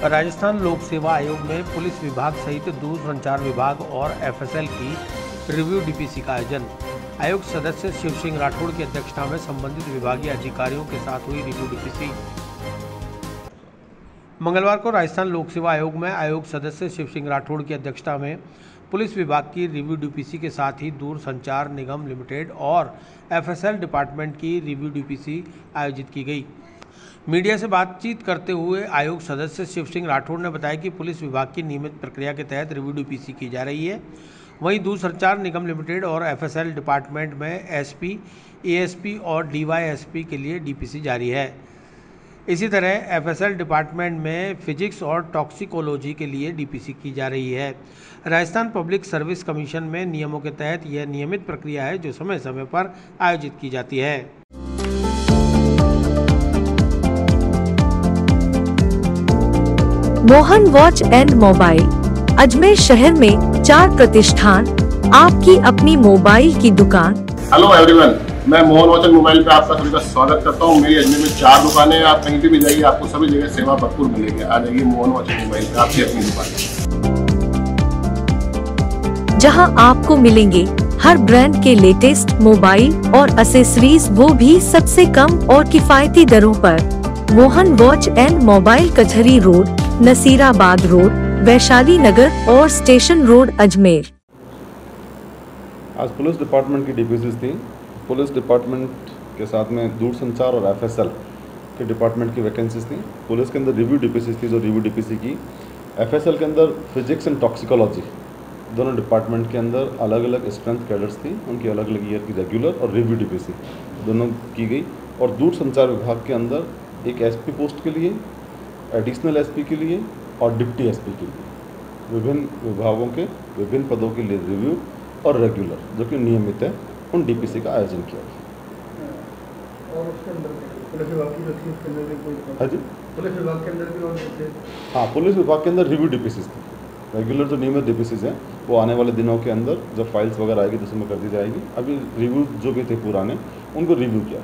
राजस्थान लोक सेवा आयोग में पुलिस विभाग सहित दूरसंचार विभाग और एफएसएल की रिव्यू डीपीसी का आयोजन। आयोग सदस्य शिव सिंह राठौड़ की अध्यक्षता में संबंधित विभागीय अधिकारियों के साथ हुई रिव्यू डीपीसी। मंगलवार को राजस्थान लोक सेवा आयोग में आयोग सदस्य शिव सिंह राठौड़ की अध्यक्षता में पुलिस विभाग की रिव्यू डीपीसी के साथ ही दूर संचार निगम लिमिटेड और एफएसएल डिपार्टमेंट की रिव्यू डीपीसी आयोजित की गई। मीडिया से बातचीत करते हुए आयोग सदस्य शिव सिंह राठौड़ ने बताया कि पुलिस विभाग की नियमित प्रक्रिया के तहत रिव्यू डीपीसी की जा रही है। वहीं दूरसंचार निगम लिमिटेड और एफएसएल डिपार्टमेंट में एसपी, एएसपी और डीवाईएसपी के लिए डीपीसी जारी है। इसी तरह एफएसएल डिपार्टमेंट में फिजिक्स और टॉक्सिकोलॉजी के लिए डीपीसी की जा रही है। राजस्थान पब्लिक सर्विस कमीशन में नियमों के तहत यह नियमित प्रक्रिया है जो समय समय पर आयोजित की जाती है। Mohan watch and mobile. Ajmer शहर में चार प्रतिष्ठान आपकी अपनी मोबाइल की दुकान। हेलो एवरीवन मैं मोहन वचन मोबाइल पे आपका सभी का स्वागत करता हूँ। मेरी अजमेर में चार दुकानें हैं। आप कहीं पे भी जाइए आपको सभी जगह सेवा भरपूर मिलेगी। आ जाइए मोहन वचन मोबाइल पे आपकी अपनी दुकान। जहाँ आपको मिलेंगे हर ब्रांड के लेटेस्ट मोबाइल और एसेसरीज वो भी सबसे कम और किफायती दरों पर। Mohan watch and mobile Kachahri road Nasirabad road, Vaishali Nagar और स्टेशन रोड अजमेर। आज पुलिस डिपार्टमेंट की डिप्यूटीज थी। पुलिस डिपार्टमेंट के साथ में दूरसंचार और एफएसएल के डिपार्टमेंट की वैकेंसीज थी। पुलिस के अंदर रिव्यू डीपीसी थी, जो रिव्यू डीपीसी की। एफएसएल के अंदर फिजिक्स एंड टॉक्सिकोलॉजी, दोनों डिपार्टमेंट के अंदर अलग अलग स्ट्रेंथ कैडर्स थी। उनकी अलग अलग ईयर की रेगुलर और रिव्यू डीपीसी दोनों की गई। और दूरसंचार विभाग के अंदर एक एसपी पोस्ट के लिए एडिशनल एसपी के लिए और डिप्टी एसपी के लिए। विभिन्न विभागों के विभिन्न पदों के लिए रिव्यू और रेगुलर जो कि नियमित है उन डीपीसी का आयोजन किया गया। और उसके अंदर पुलिस विभाग की जो थी उसके अंदर भी कोई हाँ जी। पुलिस विभाग के अंदर भी और थे? हाँ पुलिस विभाग के अंदर रिव्यू डीपीसीज थे। रेगुलर जो नियमित डीपीसीज हैं वो आने वाले दिनों के अंदर जब फाइल्स वगैरह आएगी तो उसमें कर दी जाएगी अभी रिव्यू जो भी थे पुराने उनको रिव्यू किया।